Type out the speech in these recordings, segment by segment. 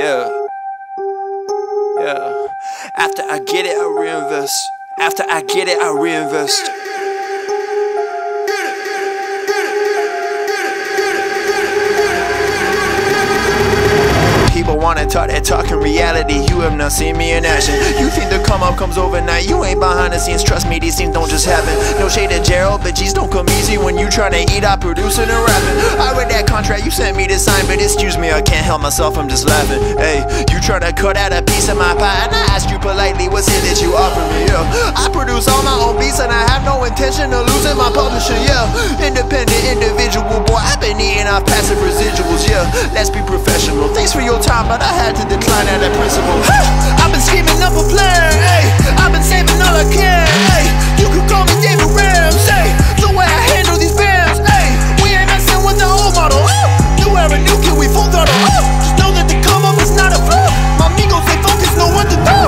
Yeah. Yeah. After I get it, I reinvest. After I get it, I reinvest. Wanna that talk in reality. You have not seen me in action. You think the come up comes overnight. You ain't behind the scenes. Trust me, these things don't just happen. No shade to Gerald, but G's don't come easy when you tryna eat. I producing and rapping. I read that contract you sent me to sign, but excuse me, I can't help myself. I'm just laughing. Hey, you tryna cut out a piece of my pie, and I asked you politely, what's it that you offer me? Yeah, I produce all my own beats, and I have no intention of losing my publisher. Yeah, independent individual boy. I've been eating off passive residuals. At. I've been scheming up a plan, hey. I've been saving all I can, hey. You could call me David Ramsey. The way I handle these bands, hey. We ain't messing with the old model. Oh. New era, new kid, we full throttle. Just know that the come up is not a flaw. My amigos, they focus, know what to do.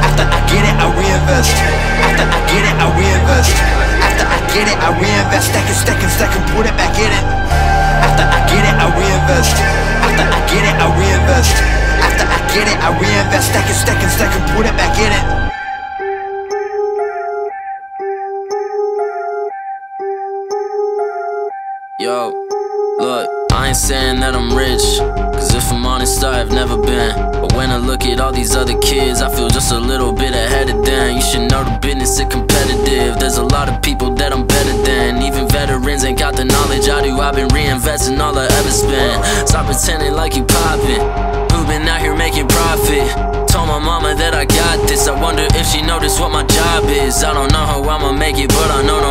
After I get it, I reinvest. After I get it, I reinvest. After I get it, I reinvest. Stack and stack and stack and put it back in it. Stack it, stack it, stack it, put it back in it. Yo, look, I ain't saying that I'm rich. Cause if I'm honest, I've never been. But when I look at all these other kids, I feel just a little bit ahead of them. You should know the business is competitive. There's a lot of people that I'm better than. Even veterans ain't got the knowledge I do. I've been reinvesting all I ever spent. Stop pretending like you poppin'. What my job is. I don't know how I'ma make it, but I know